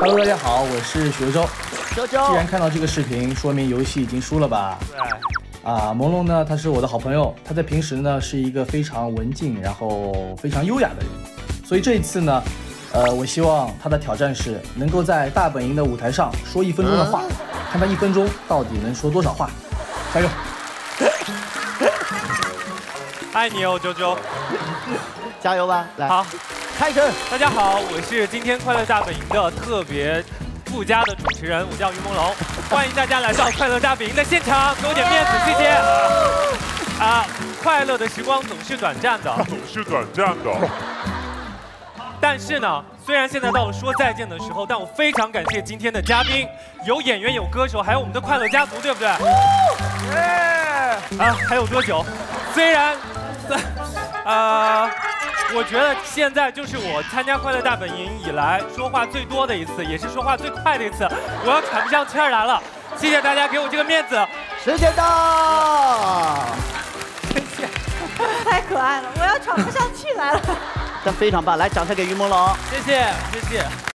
Hello，大家好，我是徐州。周周，既然看到这个视频，说明游戏已经输了吧？对。啊，朦胧呢，他是我的好朋友，他在平时呢是一个非常文静，然后非常优雅的人，所以这一次呢，呃，我希望他的挑战是能够在大本营的舞台上说一分钟的话，看他一分钟到底能说多少话，加油！爱你哦，周周，加油吧！来，好，开始。大家好，我是今天快乐大本营的特别附加的主持人，我叫于朦胧，欢迎大家来到快乐大本营的现场，给我点面子，谢谢。啊，快乐的时光总是短暂的，总是短暂的。但是呢，虽然现在到了说再见的时候，但我非常感谢今天的嘉宾，有演员，有歌手，还有我们的快乐家族，对不对？啊，还有多久？虽然。呃，我觉得现在就是我参加快乐大本营以来说话最多的一次，也是说话最快的一次，我要喘不上气儿来了。谢谢大家给我这个面子。时间到，谢谢，太可爱了，我要喘不上气来了。但非常棒，来掌声给于朦胧。谢谢，谢谢。